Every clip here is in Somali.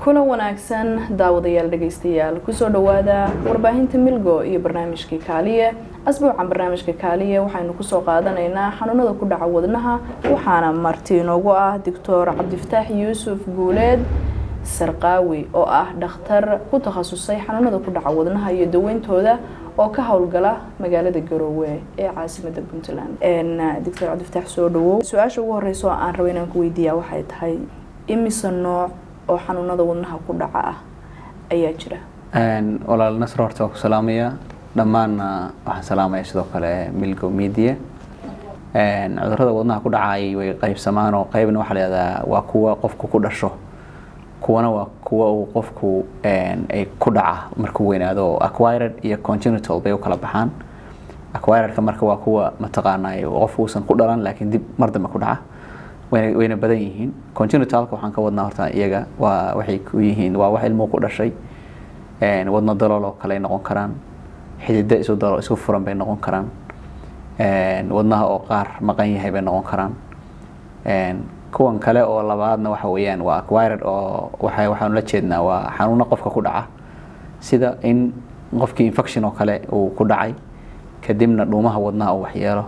kulan wanaagsan daawadayaal dhegeystayaal ku soo dhawaada warbaahinta milgo iyo barnaamijkii kaaliye. Asbuucan barnaamijka kaaliye waxaynu ku soo qaadanaynaa xanuunada ku dhaca wadnaha waxaana marti inoogu ah doctor cabdifataax yuusuf guuleed sarqaawi oo ah dhakhtar ku takhasusay xanuunada ku dhaca wadnaha iyo daweyntooda oo ka howlgala magaalada garoowe ee caasimada puntland. Doctor cabdifataax soo dhawow su'aasha ugu horeysa oo aan rabo inaan ku weydiiyaa waxay tahay imise nooc oo xanuunada wadnaha ku dhaca ah ayaa jira. Walaal nasr horta waa ku salaamaya. Dhammaanna waxaan salaamaya sidoo kale milgo media. Cudurada wadnaha ku dhacay way qaybsamaan oo qaybna waxaa la yihahdaa waa kuwa qofku ku dhasho. Kuwana waa kuwa uu qofku ay ku dhaca markuu weynaado. Oo acquired iyo congenital bay u kala baxaan. Acquiredka marka waa kuwa mataqaanay qofku uusan ku dhalan laakiin dib mar dambe ku dhaca wayna badan yihiin. Congenitalka waxaan ka wadnaa horta iyaga waa waxay ku yihiin waa wax ilmuhu ku dhashay. Wadno dalool oo kale ay noqon karaan. Xidida isu dalo isku furan bay noqon karaan. Wadnaha oo qaar maqan yahay bay noqon karaan. Kuwan kale oo labaadna waxa weeyaan waa acquired oo waxa waxaanu la jeednaa waa xanuuno qofka ku dhaca. Sida in qofkii infection oo kale uu ku dhacay kadibna dhuumaha wadnaha uu waxyeelo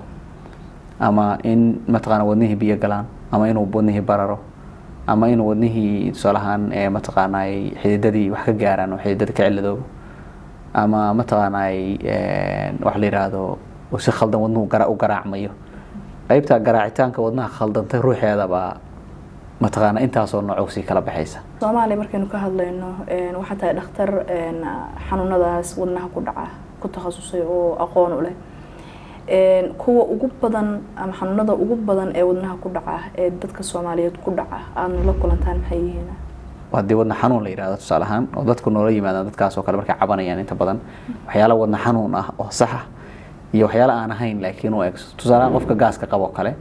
ama in mataqaana wadnihii biyo galaan ama inuu wadnihii bararo ama inuu wadnihii tusaalahaan mataqaanay xididadii wax ka gaaraan oo xididada ka ciladoobo ama mataqaanay wax la yiraahdo si khaldan wadnuhu u garaacmayo. Qaybta garaacitaanka wadnaha khaldantay ruuxeeda baa mataqaana intaasoo nooc sii kala baxaysa. Soomaaliya markaynu ka hadlayno waxaa tahay dhakhtar xanuunadaas wadnaha ku dhaca ku takhasusay oo aqoon u leh kuwa ugu badan ama xanuunada ugu badan ee wadnaha ku dhaca ee dadka soomaaliyeed ku dhaca aadna la kulantaan maxay yihiin? Dee wadna xanuun la yidhahdo tusaale ahaan oo dadku noola yimaadaan dadkaas oo kale markay cabanayaan inta badan waxyaala wadna xanuun ah oo sax ah iyo waxyaala aan ahayn laakiin u eg tusaale ahaan qofka gaaska qabo kale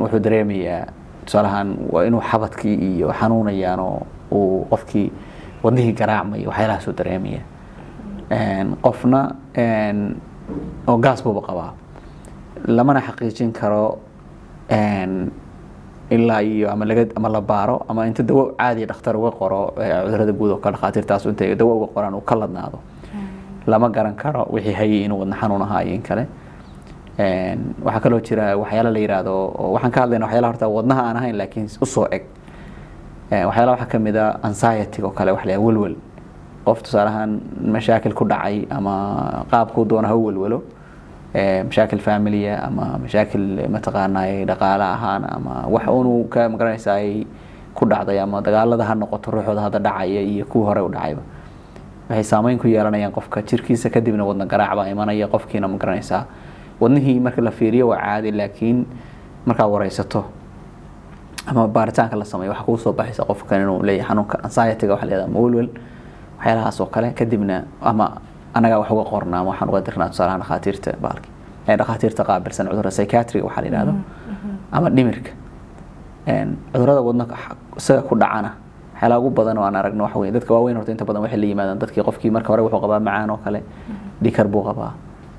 wuxuu dareemayaa tusaale ahaan waa inuu xabadkii iyo xanuunayaan oo uu qofkii wadnihii garaacmayo waxyaalahaasuu dareemaya qofna oo gaas buuba qabaa. Lamana xaqiijin karo ilaa iyo ama laga ama la baaro ama inta dawo caadi dhakhtar uga qoro cudurrada guud oo kale dhakhaatiirtaas intay dawo uga qoraan uu ka ladnaado. Lama garan karo wixii hayay inuu wadna xanuun ahaa iyo in kale. Waxaa kaloo jira waxyaala la yiraahdo waxaan ka hadlayna waxyaala horta wadnaha aan ahayn laakiin u soo eg. Waxyaala waxaa ka mid a anxiety oo kale wax la welwel qof tusaale ahaan mashaakil ku dhacay ama qaabkuu doona ha welwelo mashaakil familia ama mashaakil mataqaanay dhaqaale ahaan ama wax unu ka magaranaysa ay ku dhacday ama dagaalada ha noqoto ruuxooda hadda dhacaya iyo kuwii hore u dhacayba. Waxay saameyn ku yeelanayaan qofka jirkiisa kadibna wadna garaac imanaya qofkiina ma wadnihii marka la fiiriyo waa caadi laakiin markaad wareysato ama baaritaanka la sameeyo waxaa kuu soo baxaysa qofkan inuu leeyahay xanuunka anxiety-ga waxa la ama welwel waxyaalahaas oo kale kadibna ama anagaa wax uga qornaa ama waxaan uga dirnaa tusaalahaan dhakhaatiirta baalki ee dhakhaatiirta qaabilsan cudurrada psychiatriga waxaa la yihahdo ama dhimirka. Cudurada wadna isaga ku dhacana waxyaalaha ugu badan oo aan aragno waxa weye dadka waaweyn horta inta badan waxay la yimaadaan dadkii qofkii marka hore wuxuu qabaa macaan oo kale dhikar buu qabaa.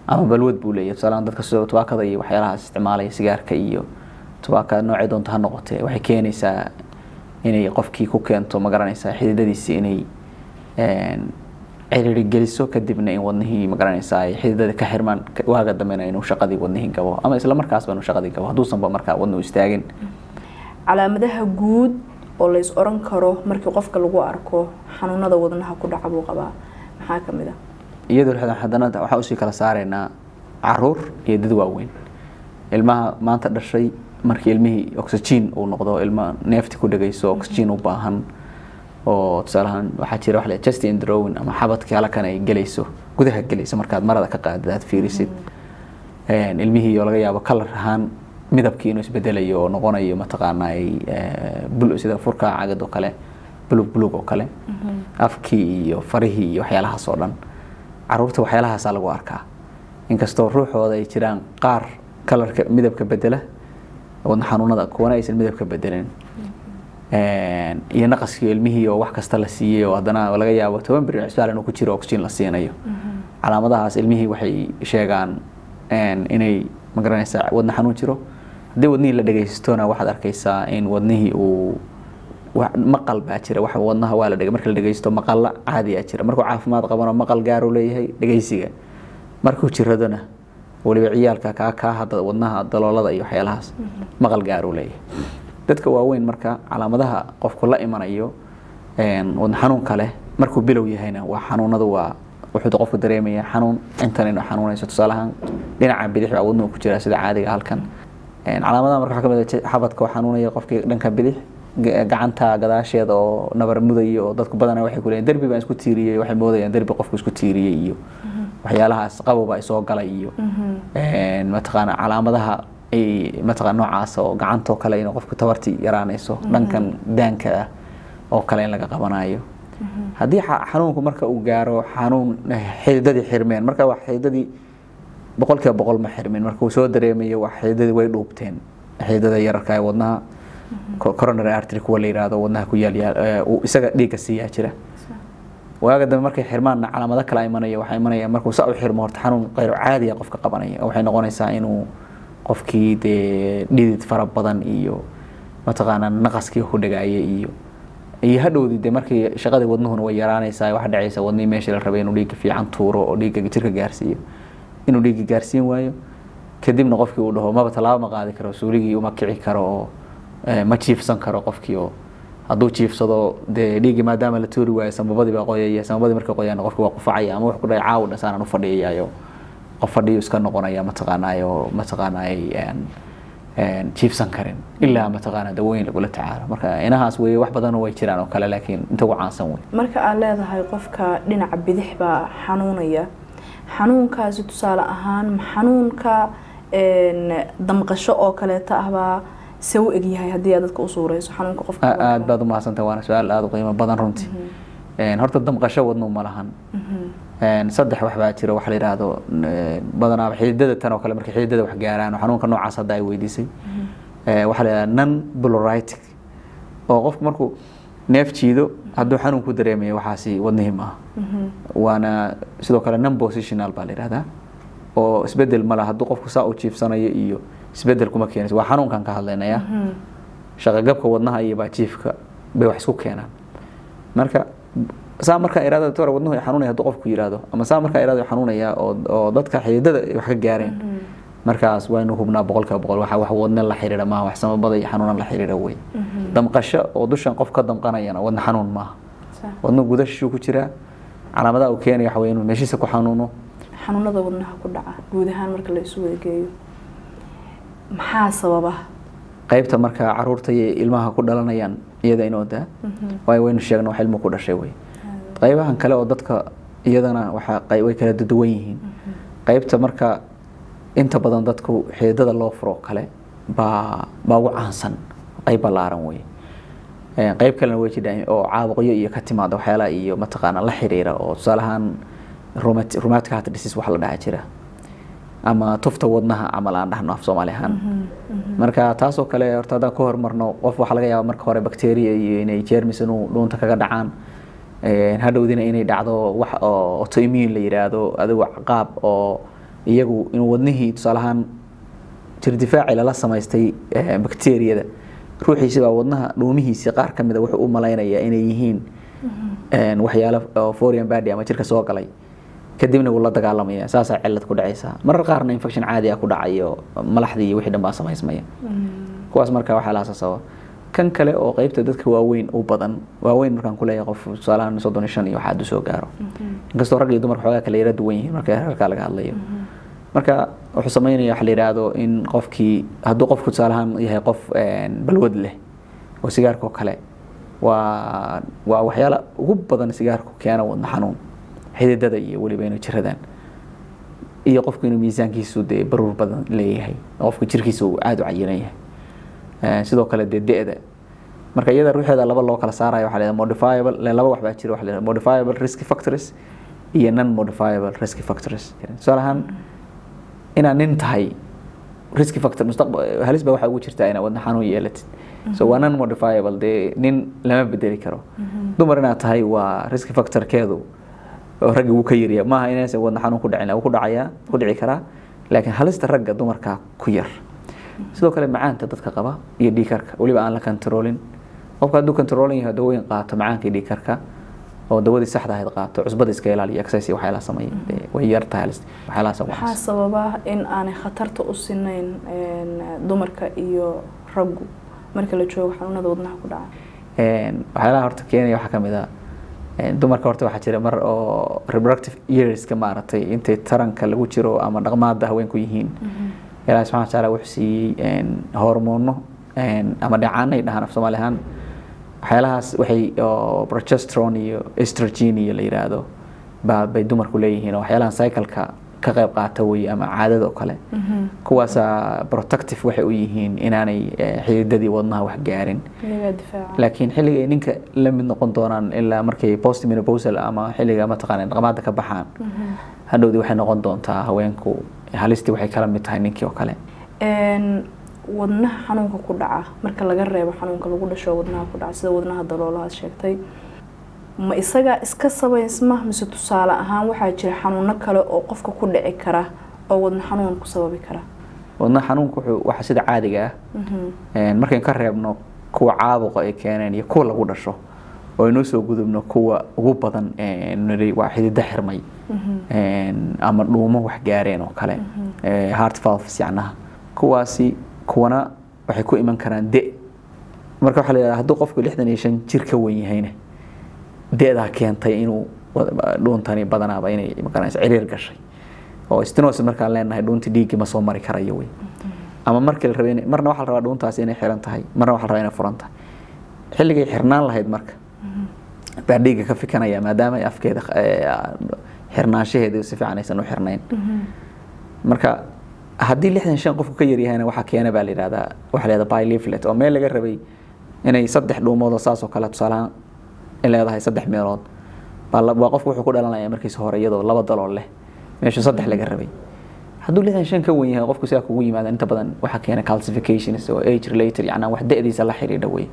Ama balwad buu leeyahay. Tusaalahaan dadka sidoo tubaakada iyo waxyaalahaas isticmaalaya sigaarka iyo tubaaka noocay doonto ha noqotee waxay keenaysaa inay qofkii ku keento ma garanaysaa xididadiisi inay ciriiri geliso kadibna in wadnihii ma garanaysaa ay xididada ka xirmaan. Waaga dambena inuu shaqadii wadnihii gabo ama isla markaasba inuu shaqadii gabo hadduusanba markaa wadnu istaagin. Calaamadaha guud oo lays oran karo markii qofka lagu arko xanuunada wadnaha ku dhaca buu qabaa. Maxaa ka mid ah iyadoo haddana waxaa u sii kala saaraynaa carruur iyo dad waaweyn. Ilmaha maanta dhashay markii ilmihii oxygen uu noqdo ilma neefti ku dhegayso oxygen u baahan oo tusaalahaan waxaa jira la chest indrowin ama xabadkii halkan ay gelayso gudaha gelayso markaad marada ka qaadid aad fiirisid ilmihii oo laga yaabo kalar ahaan midabkii inuu isbedelayo oo noqonayo mataqaanaa sida furka cagad oo kale buluug buluug oo kale. Afkii iyo farihii iyo waxyaalahaas oo dhan. Caruurta waxyaalahaasaa lagu arkaa. Inkastoo ruuxooda ay jiraan qaar kalarka midabka bedela wadna xanuunada kuwana aysan midabka bedelin iyo naqaskii ilmihii oo wax kasta la siiyey oo haddana laga yaabo toban beri cisbaal inuu ku jiro oxygen la siinayo. Calaamadahaas ilmihii waxay sheegaan inay ma garanaysaa wadna xanuun jiro. Haddii wadnihii la dhegaystona waxaad arkaysaa in wadnihii uu maqal baa jira wax wadnaha waa la dhegay. Marka la dhegeysto maqalla caadiyaa jira. Markuu caafimaad qabano maqal gaaruu leeyahay dhegeysiga markuu jiradona weliba ciyaalka kaa kaa hadda wadnaha daloolada iyo waxyaalahaas maqal gaaruu leeyahay dadka waaweyn marka calaamadaha qofku la imanayo wadna xanuunka leh markuu bilow yahayna waa xanuunadu waa wuxuu qofku dareemaya xanuun intan inuu xanuunayso. Tusaalahaan dhinaca bidix baa wadnuhu ku jira sida caadiga halkan. Calaamadaha marka waxaa ka mid ah xabadka oo xanuunaya qofkii dhanka bidix gacanta gadaasheeda oo nabar mudaya oo dadku badanaa waxay ku leeyihiin derbi baan isku tiiriyey waxay moodayaan derbi qofku isku tiiriyey iyo waxyaalahaas qabow baa isoo galay iyo mataqaana calaamadaha mataqaana noocaas oo gacantoo kale in qofku tabartii yaraanayso dhankan daanka ah oo kale in laga qabanayo haddii xanuunku marka uu gaaro xanuun xididadii xirmeen marka waa xididadii boqolkiiba boqol ma xirmin marka uu soo dareemayo waa xididadii way dhuubteen xididada yararka ee wadnaha coronary artery kuwa la yiraahdo wadnaha ku yaal uu isaga dhiigga siiyaa jira. Waaga dambe markay xirmaanna calaamado kale imanaya waxaa imanaya markuu saa u xirmo horta xanuun qayro caadiya qofka qabanaya waxay noqonaysaa inuu qofkii dee dhidid fara badan iyo mataqaanaa naqaskii ku dhagaaya iyo iyo hadhowdii de markii shaqadii wadnuhuna way yaraanaysaa waxa dhacaysa wadnihii meeshii la rabay inuu dhiigga fiican tuuro oo dhiigga jirka gaarsiiyo. Inuu dhiigga gaarsiin waayo kadibna qofkii uu dhaho maba tallaabo ma qaadi karo suuligii uma kici karo oo ma jiifsan karo qofkii oo hadduu jiifsado dee dhiiggii maadaama la tuuri waayo sambabadii baa qoyaya sambabadii markay qoyaan qofkii waa qufacaya ama wax ku dhahay caawa dhasaanaan u fadhiyayayo qof fadhiyo iska noqonaya mataqaanaayo mataqaanaay jiifsan karin ilaa mataqaana dawooyin lagula tacaalo. Marka inahaas weye wax badan way jiraan oo kale laakiin inta ugu caansan wey marka aad leedahay qofka dhinaca bidix baa xanuunaya. Xanuunkaasi tusaale ahaan xanuunka damqasho oo kaleeta ahbaa se u egyahay haddii aad dadka u suureyso xanuunka qofka aad baad umahadsantahay waana su'aal aada u qiimo badan runtii. Horta damqasho wadnu ma lahan saddex wax baa jira waxa la yidhaahdo badanaaba xididada tan oo kale markay xididada wax gaaraan oo xanuunka noocaas hadda ay weydiisay waxaa la yidhahda non bloritic oo qofku markuu neef jiido hadduu xanuun ku dareemayo waxaasi wadnihii maaha waana sidoo kale non positional baa la yidhahdaa oo isbeddel mala hadduu qofku saa u jiifsanayo iyo isbeddel kuma keenayso. Waa xanuunkan ka hadlaynaya. Shaqagabka wadnaha iyo baa jiifka bay wax isku keenaan. Marka saa markaa iraada doctor wadnuhu xanuunaya hadduu qofku yiraahdo. Ama saa markaa iraada xanuunaya oo dadka xididada wax ka gaareen. Markaas waynu hubnaa boqolkiiba boqol. Waxa wax wadne la xiriira maaha wax samabada iyo xanuunan la xiriira wey. Damqasho oo dushan qof ka damqanayana wadna xanuun maaha. Wadnu gudashuu ku jiraa calaamadaha uu keenaya waxa wey inuu meeshiisa ku xanuuno. Xanuunada wadnaha ku dhaca guud ahaan marka la isu wada geeyo maxaa sababa? Qaybta marka carruurta iyo ilmaha ku dhalanayaan iyada inoo daa. Waayo waynu sheegna wax ilmu ku dhashay wey qaybahan kale oo dadka iyadana way kala duwan yihiin. Qaybta marka inta badan dadku xididada loo furo kale baa baa ugu caansan qayb ballaaran wey qayb kalena way jidhaan oo caabuqyo iyo ka timaada waxyaalaha iyo mataqaana la xiriira oo tusaale ahaan rheumatic heart disease wax la dhaca jira. Ama tufta wadnaha camal aan dhahno af soomaali ahaan. Marka taasoo kale horta haddaan ka hormarno qof waxaa laga yaaba marka hore bacteria iyo inay jermis inuu dhuunta kaga dhacaan hadhowdina inay dhacdo wax oo autoimmune la yiraahdo adigu qaab oo iyagu inuu wadnihii tusaale ahaan jirdifaaci lala samaystay bacteriyada ruuxiisi baa wadnaha dhuumihiisi qaar ka mida wuxuu u malaynayaa inay yihiin waxyaalo foreign body ama jirka soo galay. Kadibna wuu la dagaalamaya saasaa cilad ku dhacaysa. Marar qaarna infection caadi ah ku dhacayo malaxdii iyo wixii dhan baa samaysmaya. Kuwaas marka waxaa laha sababa kan kale oo qeybta dadka waaweyn u badan waaweyn markaan kuleeyahay qof tusaalahaan soddon iyo shan iyo waxaa haduu soo gaaro. Inkastoo rag iyo dumar xoogaa kale yara duwan yihiin marka herarkaa laga hadlayo. Marka wuxuu sameynaya waxa la yidhaahdo in qofkii hadduu qofku tusaalahaan yahay qof balwad leh oo sigaarka oo kale waa waa waxyaala ugu badan sigaarku keena wadna xanuun xididada iyo weliba inuu jiradaan. Iyo qofku inuu miisaankiisu dee baruur badan leeyahay qofka jirkiisa uu aada u cayiran yahay sidoo kale dee de-da marka iyada ruuxeeda laba loo kala saarayo waxa la modifiable laba wax baa jira waxa modifiable risk factors iyo non modifiable risk factors. Tusaale ahaan inaad nin tahay risk factor mustaqbal halis baa waxaa ugu jirtaa inaad wadna xanuun yeelatid so waa non modifiable dee nin lama bedeli karo. Dumar inaad tahay waa risk factorkeedu ragga wuu ka yarya maaha inaysan wadna xanuun ku dhicin ku dhacayaa ku dhici karaa. Laakiin halista ragga dumarka ku yar sidoo kale macaanta dadka qaba iyo dhiikarka weliba aan la kantaroolin qofka hadduu controlling yahay dawooyin qaato macaankii dhiigkarka oo dawadii saxda ahayd qaato cusbada iska ilaaliyo exercise iyo waxyaalaha sameeya way yar tahay waxyaalahaas sababa in aanay khatarta u sinayn dumarka iyo raggu. Marka la joogo xanuunada wadnaha ku dhaca. Waxyaalaha horta keenaya waxaa ka mid ah dumarka horta waxaa jira mar oo reproductive yearska maaragtay intay taranka lagu jiro ama dhaqmaada haweenku yihiin ilaahi subxana watacaala wuxuu siiyey hormoono ama dheecaanay dhahaan af soomaali ahaan. Waxyaalahaas waxay oo progesterone iyo estrogen iyo la yiraahdo baa bay dumarku leeyihiin oo waxyaalahan cycleka ka qayb qaata wey ama caadada oo kale. Kuwaasa protective waxay u yihiin inaanay eh, xididadii wadnaha wax gaarin. Laakiin xilliga ay ninka la mid noqon doonaan ilaa markay postmenopausal ama xilliga mataqaana dhaqmaada ka baxaan. Hadhowdii waxay noqon doontaa haweenku halistii waxay kala mid tahay ninkii oo kale? Wadnaha xanuunka ku dhaca marka laga reebo xanuunka lagu dhasho wadnaha ku dhaca sida wadnaha daloolaha sheegtay. Ma isagaa iska sabaysma mise tusaale ahaan waxaa jira xanuuno kale oo qofka ku dhici kara oo wadna xanuun ku sababi kara? Wadnaha xanuunku wuxuu waxa sida caadiga ah. Een, markayn ka reebno kuwa caabuqa ay keeneen iyo kuwa lagu dhasho oo aynoo soo gudubno kuwa ugu badan waa xidida xirmay een, ama dhuumo wax gaareen oo kale ee, heart valves yacnaha. Kuwaasi kuwana waxay ku iman karaan de. Marka waxaa la yidhahdaa hadduu qofku lixdan iyo shan jir ka wen yahayna de-daa keentay inuu dhuuntani badanaaba inay maqanaysa ciriir gashay. Oo stenosis markaan leenahay dhuunti dhiiggi ma soo mari karayo wey ama markii la rabay marna waxaa la rabaa dhuuntaasi inay xiran tahay marna waxaa la rabaa inay furan tahay. Xilligay xirnaan lahayd marka baa dhiigga ka fikanaya maadaama ay afkeeda eh, xirnaanshaheedu si fiican aysan u xirnayn. Marka haddii lixdan shan qofku ka yaryahayna waxaa keena baa la yidhahdaa waxaa la yidhahdaa bileaflet oo meel laga rabay inay saddex dhuumood oo saas oo kale tusaalahaan ay leedahay saddex meelood baa qofku wuxuu ku dhalanaya markiisa hore iyadoo laba dalool leh meeshu saddex laga rabay. Hadduu lixdan shan ka wen yahay qofku sidaa kugu yimaada inta badan waxaa keena calcifications oo age related yacnaa wax da-diisa la xidhiidha wey Een,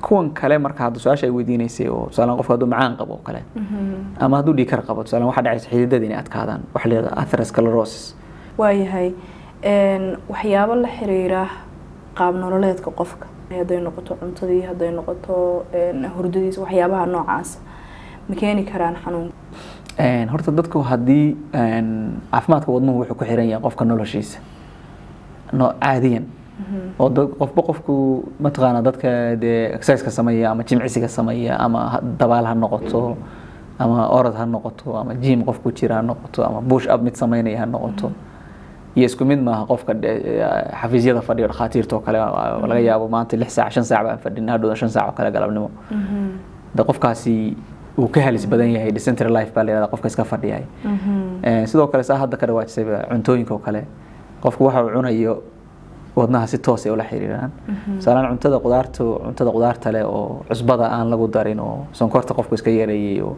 kuwan kale marka hadda su'aasha ay weydiinaysay oo tusaale qofka hadduu macaan qabo oo kale. Ama hadduu dhiikar qabo tusaale waxaa dhacaysa xididada inay adkaadaan waxa la yidhahdaa atherosclerosis. Waayahay. Waxyaabo la xiriira qaab nololeedka qofka. Hadday noqoto cuntadii hadday noqoto hurdadiisa waxyaabaha noocaas. Ma keeni karaan xanuun. Een, horta dadku haddii caafimaadka wadnuhu wuxuu ku xiran yahay qofka noloshiisa. No caadiyan oo dad- qofba qofku mataqaana dadka dee exerciseka sameeya ama jimcisiga sameeya ama dabaal ha noqoto ama orod ha noqoto ama jim qof ku jira ha noqoto ama bush up mid sameynaya ha noqoto. Iyo isku mid maaha qofka de- xafiisyada fadhiyo dhakhaatiirta oo kale waa- laga yaabo maanta lix saac shan saac baan fadhin hadhow shan saac oo kale galabnimo. De qofkaasi uu ka halis badan yahay dysentery life baa la qofka iska fadhiyay Ee, sidoo kale saa hadda ka dhawaajisayba cuntooyinka oo kale qofku waxa uu cunayo wadnaha si toos ay ula xiriiraan. Tusaalehaan cuntada qudaarta cuntada qudaarta leh oo cusbada aan lagu darin oo sonkorta qofku iska yareeyay oo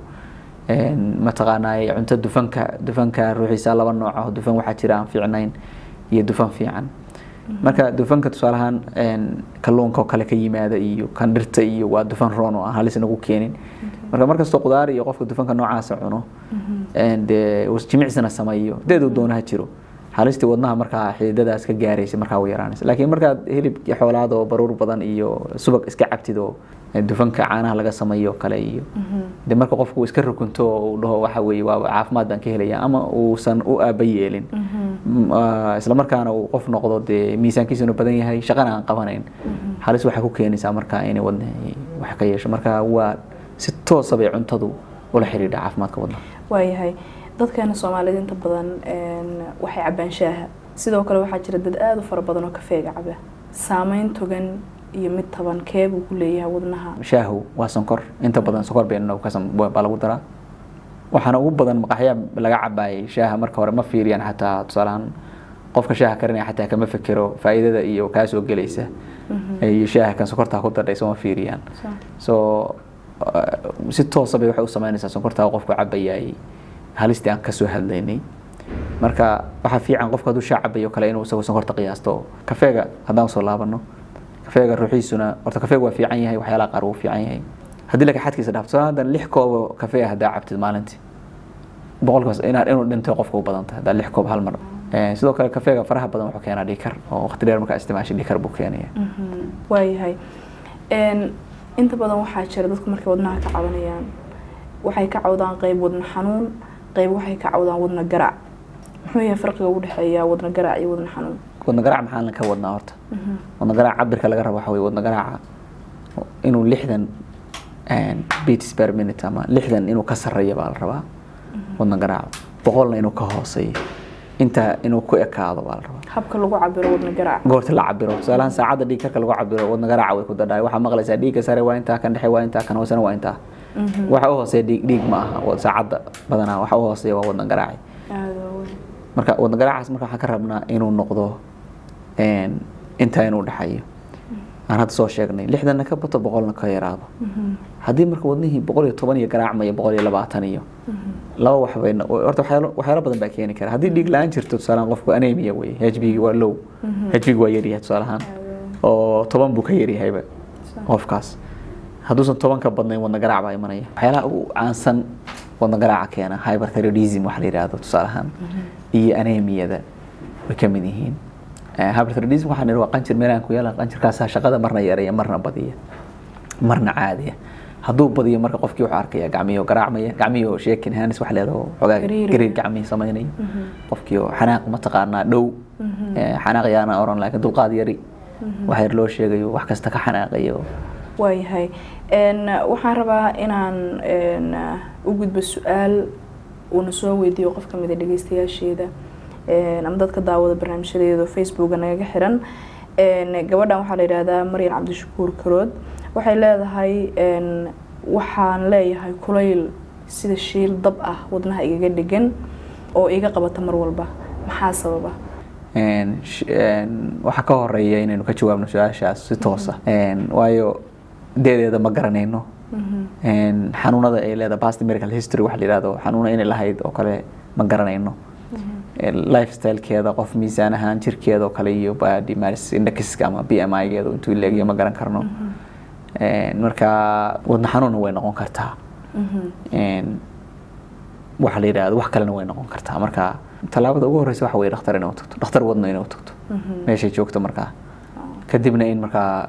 een, mataqaanaa cunto dufanka dufanka ruuxiisa laba nooc ah dufan waxaa jira aan fiicnayn iyo dufan fiican. Marka dufanka tusaalahaan kalluunka oo kale ka yimaada iyo kan dhirta iyo waa dufan roon oo aan halis nagu keenin. Marka markastoo qudaar iyo qofka dufanka noocaasa cuno dee uu jimicsina sameeyo deedu doonaha jiro halistii wadnaha markaa xididadaas ka gaaraysa markaa way yaraanaysa. Laakiin markaad hilib xoolaad oo baruur badan iyo subag iska cabtid oo dufanka caanaha laga sameeyo kale iyo de marka qofku iska rukunto oo uu dhaho waxa weeye waa caafimaad baan ka helaya ama uusan u aaba yeelin. Mm, ah, isla markaana uu qof noqdo dee miisaankiisuna badan yahay shaqana aan qabanayn. Halis waxay ku keenaysaa markaa inay wadnaha wax ka yeesho. Marka waa si toosa bay cuntadu ula xidhiidha caafimaadka wadnaha. Waayahay dadkeena soomaalida inta badan waxay cabaan shaaha. Sidoo kale waxaa jira dad aada u fara badan oo kafeega caba saameyn togan iyo mid taban keebuu ku leeyahay wadnaha. Shaahu waa sonkor. Inta badan sonkor baa lagu daraa. Waxaana ugu badan maqaxya laga cabaayay shaaha marka hore. Ma fiiriyaan xataa tusaalahaan qofka shaaha karinaya xataa kama fekero faa'iidada iyo kaa soo gelaysa. Iyo shaaha kan sonkortaa ku dardhaysa ma fiiriyaan. So. Uh, si toosa bay waxay u sameynaysaa sonkortaa qofku cabayay halistii aan ka soo hadlaynay. Marka waxaa fiican qofka hadduu shaah cabayo kale inuu isagoo sonkorta qiyaasto. Kafeega haddaan soo laabano. Kafeega ruuxiisuna horta kafeega waa fiican yahay waxyaalaha qaar wuu fiican yahay. Haddii laka xadkiisa dhaafto soo haddan lix koob kafee haddaa cabtid maalintii. Boqolkaas inaad inuu dhintay qofka u badan tahay haddaa lix koob hal mar. Eh, sidoo kale kafeega faraha badan wuxuu keenaa dhiikar oo waqti dheer markaa isticmaashay dhiikar buu keenaya waayahay Een, inta badan waxaa jira dadku markay wadnaha ka cabanayaan waxay ka cawdaan qeyb wadna xanuun qeyb waxay ka cawdaan wadna garaac muxuu yahay farqiga u dhexeeya wadna garaac iyo wadna xanuun? Wadna garaac maxaa la ka wadnaa horta? Wadna garaac cabirka laga rabo waxa weye wadna garaaca inuu lixdan beats per minute ama lixdan inuu ka sarreeyo baa la rabaa. Wadna garaaca boqolna inuu ka hooseeyo. Intaa inuu ku ekaado baa la rabaa. Habka lagu cabiro wadna garaac goorta la cabiro tusaalahaan saacadda dhiig karka lagu cabiro wadna garaaca way ku dadhaay waxaa maqlaysaa dhiigga sare waa intaa kan dhexe waa intaa kan hoosena waa intaa waxa u hooseeya dhiig ma aha saacadda badanaa waxa u hooseeya waa wadna garaaci marka wadna garaacaas marka waxaan ka rabnaa inuu noqdo intaa inuu dhexeeyo aan hadda soo sheegnay lixdanna ka bato boqolna ka yaraado. Haddii marka wadnihii boqol iyo toban iyo garaacmaya boqol iyo labaatan iyo laba wax bay no- horta waxyaalo badan baa keeni kara. Haddii dhiig la'aan jirto tusaalahaan qofku anemia weye h b waa low. H b waa yaryahay tusaalahaan oo toban buu ka yaryahayba qofkaas hadduusan toban ka badnayn wadna garaac baa imanaya. Waxyaalaha ugu caansan wadna garaaca keena hyperthyroidism waxa la yidhaahdo tusaalahaan iyo anemiyada way ka mid yihiin. Eh, hyperthyroidism waxaa nidhi waa qanjir meelahan ku yaalla qanjirkaasaa shaqada marna yareeya marna badiya marna caadiya. Hadduu badiyo marka qofkii wuxuu arkaya gacmiyoo garaacmaya gacmiyoo sheekin hanis wax leedaho xogaa gariir. gacmihii samaynaya qofkii oo xanaaq mataqaanaa dhow. Eh, xanaaq yaana oran laakiin dulqaad yari. Wax yar loo sheegayo wax kasta ka xanaaqayo waayahay waxaan rabaa inaan u gudbo su'aal uuna soo weydiiyo qof ka mid a dhegeystayaasheeda. Een, ama dadka daawada barnaamijyadeeda facebooka nagaga xiran. Gabadhan waxaa la yidhaahdaa maryan cabdishakuur karood waxay leedahay waxaan leeyahay kulayl sida shiil dab ah wadnaha igaga dhegan oo iga qabata mar walba. Maxaa sababa? Waxaa ka horreeya inaynu ka jawaabno su'aashaas si toosa Een, waayo deedeeda ma garanayno. Een, xanuunada ay leedahay past medical history waxa la yidhahdo xanuuna inay lahayd oo kale ma garanayno. Een, lifestylekeeda qof miisaan ahaan jirkeeda oo kale iyo body mass indexka ama b m i-geedu intuu leegyo ma garan karno. Een, marka wadna xanuunna way noqon kartaa. Waxa la yidhahdo wax kalena way noqon kartaa. Marka tallaabada ugu horeysa waxa weye dhakhtar inay u tagto. Dhakhtar wadno inay u tagto. Meeshay joogto markaa kadibna in markaa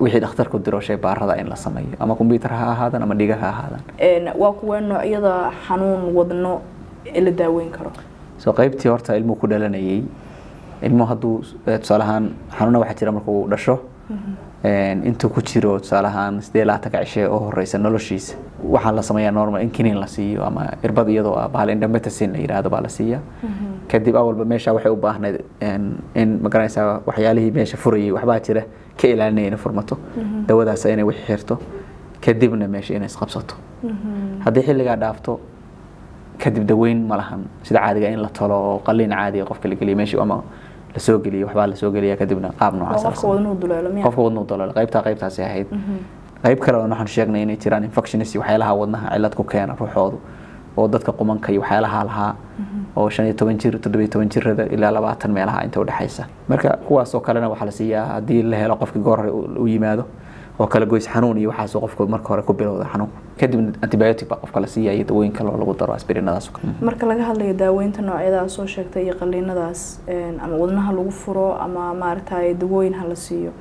wixii dhakhtarku diro shay baarada in la sameeyo. Ama computer ha ahaadan ama dhiga ha ahaadan. Waa kuwa noocyada xanuun wadno ee la daaweyn karo. Soo qaybtii horta ilmuhu ku dhalanayay ilmuhu hadduu eh, tusaale ahaan xanuuna waxaa jira markuu dhasho Een, intuu ku jiro tusaale ahaan sidee laatanka cishe oo horeysa noloshiisa waxaa la sameeyaa normal in kiniin la siiyo ama irbad iyadoo ah bahal indomethacin la yidhaahdo baa la siiyaa kadib awalba meesha waxay u baahnayd in ma garanaysaa waxyaalihii meesha furayay waxbaa jira ka ilaalinaya inay furmato. Dawadaas inay wixii xirto kadibna meesha inay isqabsato. Haddii xilligaa dhaafto kadib daweyn ma lahan. Sida caadiga in la tolo oo qaliin caadiga qofka la geliyo meeshii ama la soo geliyo waxbaa la soo geliya kadibna qaab waa noocaas la qofka sameeyo. wadnuhu duleelo miya qofka wadnuhu dalool qaybtaa qaybtaasi ahayd. Qayb kale oo waxaan sheegnay inay jiraan infections iyo waxyaalaha wadnaha cillad ku keena ruuxoodu oo dadka qumanka iyo waxyaalaha lahaa oo shan iyo toban jir toddoba iyo toban jirada ilaa labaatan meelaha inta udhexaysa marka kuwaas oo kalena waxaa la siiyaa haddii la helo qofkii goor hore u yimaado oo kala goys xanuun iyo waxaasoo qofku marka hore ku bilowda xanuunka kadibna antibiotic baa qofka la siiya iyo dawooyin kale oo lagu daro aspirinadaas marka laga hadlayo daaweynta noocyadaas soo sheegtay iyo qaliinadaas ama wadnaha lagu furo ama maaragtay dawooyin ha la siiyo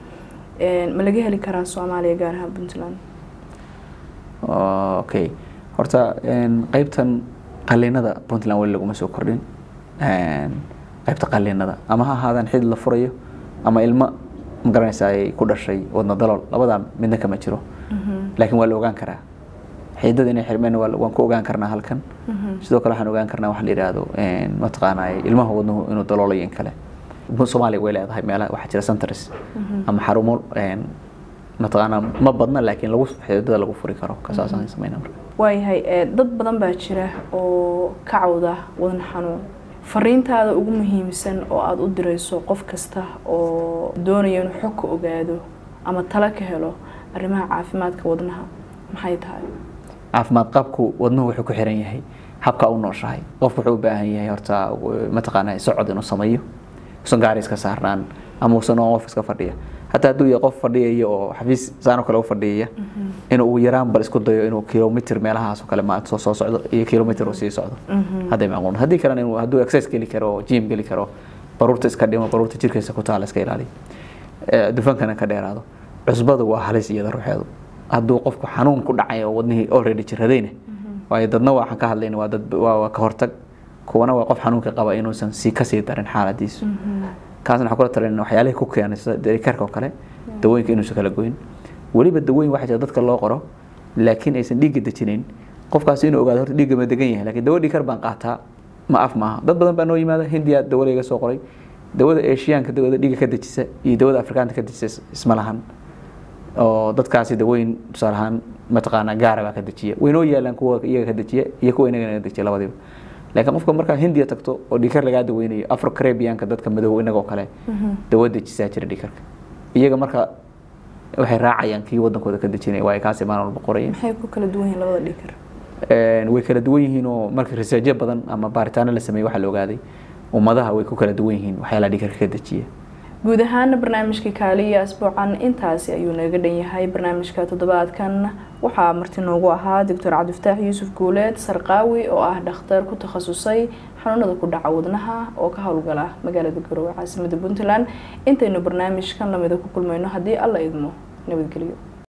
ma laga heli karaa soomaaliya gaar ahaan puntland? Okay horta een, qaybtan qaliinada puntland weli laguma soo kordhin. Qaybta qaliinada. Ama ha ahaadaan xid la furayo ama ilmo magaranaysa ay ku dhashay wadna dalool. Labadaa midna kama jiro. Laakiin waa la ogaan karaa. Xididada inay xirmeen waan ku ogaan karnaa halkan. Sidoo kale waxaan ogaan karnaa waxa la yidhaahdo mataqaanaa ilmaha wadnuhu inuu daloolayo in kale. Soomaaliya way leedahay meelaha waxaa jira centers ama xarumo mataqaanaa ma badna laakiin lagu xididada lagu furi karo kasaasaan sameynaa marka. Waayahay dad badan baa jira oo ka cawda wadna xanuun. Fariintaada ugu muhiimsan oo aada u dirayso qof kasta oo doonaya inuu xog ka ogaado ama talo ka helo arrimaha caafimaadka wadnaha maxay tahay? Caafimaad qabku wadnuhu wuxuu ku xiran yahay habka u nooshahay. Qofku wuxuu u baahan yahay horta mataqaanaa socod inuu sameeyo usan gaari iska saarnaan ama usan qof iska fadhiya hataa hadduu yahay qof fadhiyaya oo xafiis saanoo kale u fadhiyaya inuu ugu yaraan bal isku dayo inuu kilomitr meelahaas oo kale maanta soo socdo iyo kilomitr uu sii socdo. Hadday macquul haddii kalena inuu hadduu exercise geli karo oo gym geli karo baruurta iska dhimo baruurta jirkiisa ku taala iska ilaaliyo Eh, dufankana ka dheeraado. Cusbadu waa halis iyada ruuxeedu. Hadduu qofku xanuun ku dhacay oo wadnihii already jiradayna waayo dadna waxaan ka hadlayna waa dad waa ka hortag. Kuwana waa qof xanuunka qaba inuusan sii ka sii darin xaaladiisu kaasna waxaan kula talinayna waxyaalihii ku keenay sida oo kale dawooyinka inuusan kala goyn. Weliba dawooyin waxaa jira dadka loo qoro laakiin aysan dhiigga dejinayn qofkaasi inuu ogaado horta dhiigga ma degan yahay laakiin dawo dhiikar baan qaataa ma af maaha. Dad badan baa noo yimaada hindiya dawo layga soo qoray. Dawada eeshiyaanka dawada dhiigga ka dejisa iyo dawada afrikaanta ka dejisa isma lahan. Oo dadkaasi dawooyin tusaale ahaan mataqaanaa gaara baa ka dejiya. Waynoo yaalaan kuwa iyaga ka dejiya iyo kuwa inaga naga dejiya labadiiba laakiin qofka markaa hindiya tagto oo dhiikar lagaa daweynayo afro carabianka dadka madow inagoo kale dawo dejisaa jira dhiikarka iyaga marka waxay raacayaan kii wadankooda ka dejinaya waa ay kaasi maalin walba qorayeen maxay ku kala duwan yihiin labada dhiikar way kala duwan yihiin oo marka researchyo badan ama baaritaano la sameeyey waxaa la ogaaday ummadaha way ku kala duwan yihiin waxyaalaha dhiikarka ka dejiya guud ahaana barnaamijka kaaliya asbuucan intaasi ayuu naga dhan yahay. Barnaamijka toddobaadkan waxaa marti noogu ahaa doctor cabdifataax yuusuf guuleed sarqaawi oo ah dhakhtar ku takhasusay xanuunada ku dhaca wadnaha oo ka howlgala magaalada garowe caasimada puntland. Intaynu barnaamijkan lamida ku kulmayno haddii alla idmo nabadgelyo